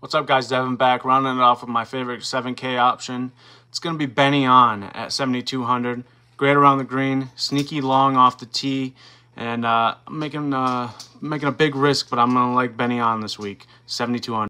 What's up guys, Devon back, rounding it off with my favorite 7K option. It's going to be Ben An at 7,200. Great around the green, sneaky long off the tee, and uh, I'm making, uh, making a big risk, but I'm going to like Ben An this week, 7,200.